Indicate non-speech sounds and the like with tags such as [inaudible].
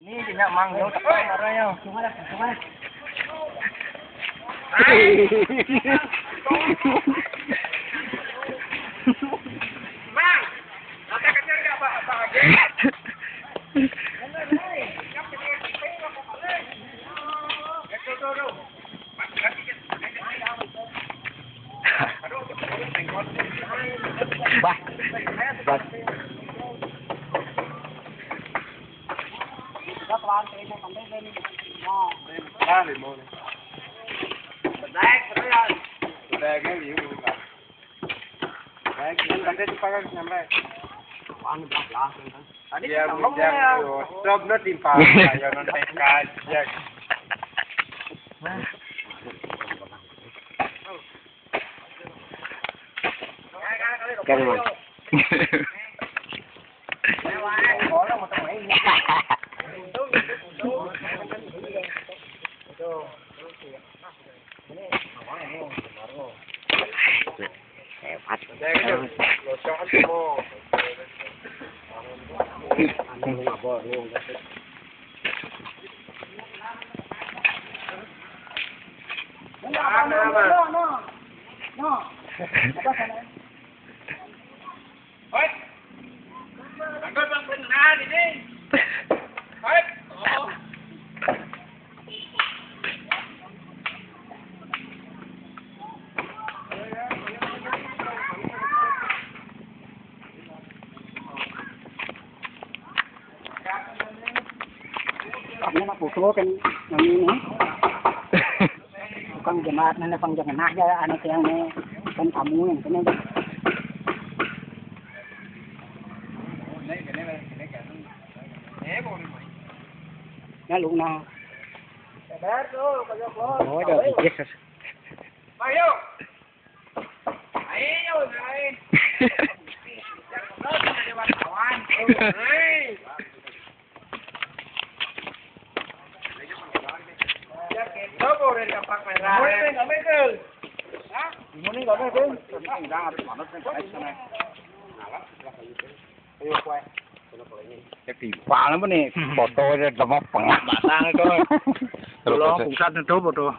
Ini dia mang yo tak marah yo. Cuma dah, cuma dah. Mang, nanti kerja apa apa lagi? Bah. Bah. Ba thì mua. Đấy, cái [laughs] đó. Đây cái gì cũng cả. Đấy, cái cái cái cái cái này. Ăn bạc lá. Tadi ngomong ya. Stop no Kami nak pukul kan kami ni. Bukan jemaat mana pang nak ya anak yang ni kan kamu yang kena. Ya lu na. Nói được thì chết rồi. Ayo. Ayo này. Nó đi vào kawan. Hei. Ya cái thì quá lắm này. Bỏ tôi ra tầm móc phẳng. Bà sang coi. Rồi, Lo cũng sát nó tốt một rồi.